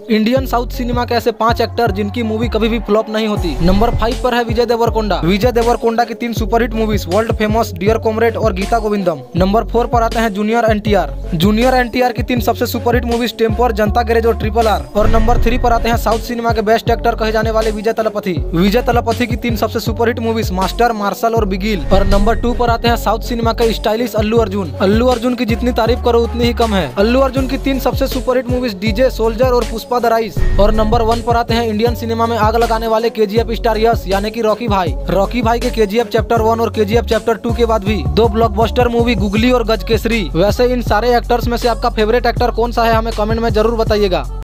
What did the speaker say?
Indian south cinema के ऐसे पाँच एक्टर जिनकी मूवी कभी भी फ्लॉप नहीं होती। नंबर फाइव पर है विजय देवरकोंडा। विजय देवरकोंडा की तीन superhit movies, world famous dear comrade और गीता गोविंदम। नंबर फोर पर आते हैं जूनियर एनटीआर। जूनियर एनटीआर की तीन सबसे superhit movies, temper, Janatha garage और ट्रिपल आर। और नंबर थ्री पर आते हैं साउथ सिनेमा के बेस्ट एक्टर कहे जाने वाले विजय तलपति। विजय तलपति की तीन सबसे सुपरहिट मूवीज़, मास्टर, मार्शल और बिगिल। और नंबर टू पर आते हैं साउथ सिनेमा के स्टाइलिश अल्लू अर्जुन। अल्लू अर्जुन की जितनी तारीफ़ करो, उतनी ही कम है। अल्लू अर्जुन की तीन सबसे सुपरहिट मूवीज़, डीजे, सोल्जर और द राइस और नंबर वन पर आते हैं इंडियन सिनेमा में आग लगाने वाले के स्टार यश, यानी की रॉकी भाई। रॉकी भाई के के चैप्टर वन और के चैप्टर टू के बाद भी दो ब्लॉकबस्टर मूवी गुगली और गज केसरी वैसे इन सारे एक्टर्स में से आपका फेवरेट एक्टर कौन सा है, हमें कमेंट में ज़रूर बताइएगा।